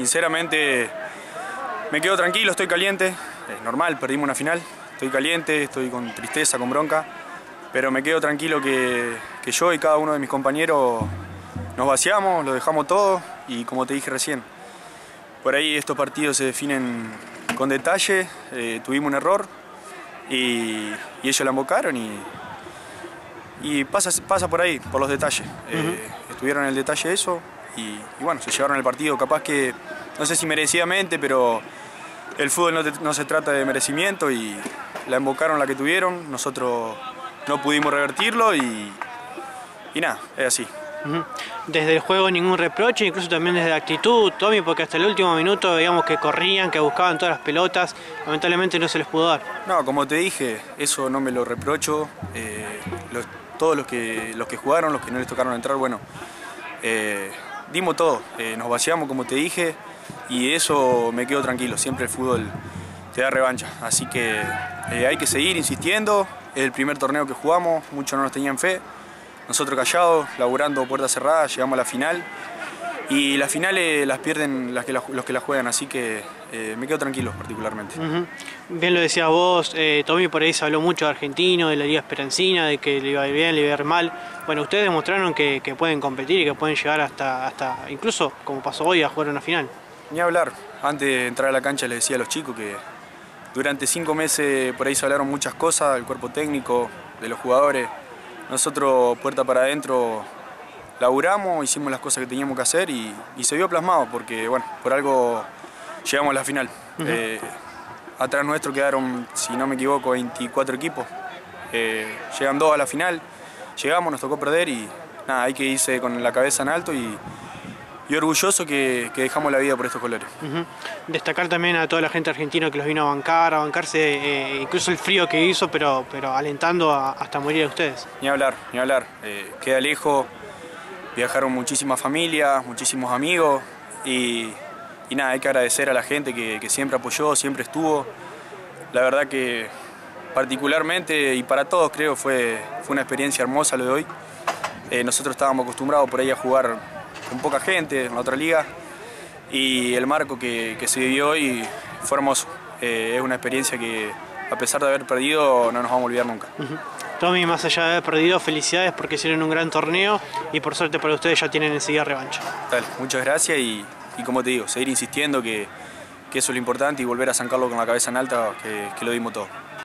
Sinceramente me quedo tranquilo, estoy caliente, es normal, perdimos una final, estoy caliente, estoy con tristeza, con bronca, pero me quedo tranquilo que, que yo y cada uno de mis compañeros nos vaciamos, lo dejamos todo y como te dije recién, por ahí estos partidos se definen con detalle, eh, tuvimos un error y, y ellos la embocaron y, y pasa, pasa por ahí, por los detalles. Eh, estuvieron en el detalle eso y, y bueno, se llevaron el partido capaz que, no sé si merecidamente, pero el fútbol no, te- no se trata de merecimiento y la embocaron la que tuvieron, nosotros no pudimos revertirlo y, y nada, es así. Desde el juego ningún reproche, incluso también desde la actitud, Tommy, porque hasta el último minuto veíamos que corrían, que buscaban todas las pelotas, lamentablemente no se les pudo dar. No, como te dije, eso no me lo reprocho. eh, los- todos los que, los que jugaron, los que no les tocaron entrar, bueno, eh, dimos todo. eh, nos vaciamos, como te dije, y eso me quedo tranquilo. Siempre el fútbol te da revancha. Así que eh, hay que seguir insistiendo. Es el primer torneo que jugamos, muchos no nos tenían fe. Nosotros callados, laburando puertas cerradas, llegamos a la final. Y las finales las pierden las que la- los que la juegan, así que eh, me quedo tranquilo particularmente. Bien lo decías vos, eh, Tommy por ahí se habló mucho de Argentino, de la Liga Esperancina, de que le iba a ir bien, le iba a ir mal. Bueno, ustedes demostraron que, que pueden competir y que pueden llegar hasta, hasta, incluso como pasó hoy, a jugar una final. Ni hablar. Antes de entrar a la cancha les decía a los chicos que durante cinco meses por ahí se hablaron muchas cosas del cuerpo técnico, de los jugadores. Nosotros, puerta para adentro, laburamos, hicimos las cosas que teníamos que hacer y, y se vio plasmado porque, bueno, por algo llegamos a la final. Eh, atrás nuestro quedaron, si no me equivoco, 24 equipos. Eh, llegan dos a la final, llegamos, nos tocó perder y nada, hay que irse con la cabeza en alto y, y orgulloso que, que dejamos la vida por estos colores. Destacar también a toda la gente argentina que los vino a bancar, a bancarse eh, incluso el frío que hizo, pero, pero alentando a- hasta morir a ustedes. Ni hablar, ni hablar. Queda lejos, viajaron muchísimas familias, muchísimos amigos y, nada, hay que agradecer a la gente que, siempre apoyó, siempre estuvo. La verdad que particularmente y para todos creo fue, fue una experiencia hermosa lo de hoy. Eh, nosotros estábamos acostumbrados por ahí a jugar con poca gente en la otra liga y el marco que, se vivió hoy fue hermoso. Eh, es una experiencia que a pesar de haber perdido no nos vamos a olvidar nunca. Tommy, más allá de haber perdido, felicidades porque hicieron un gran torneo y por suerte para ustedes ya tienen enseguida revancha. Dale, muchas gracias y, como te digo, seguir insistiendo que, eso es lo importante y volver a San Carlos con la cabeza en alta, que, que lo dimos todo.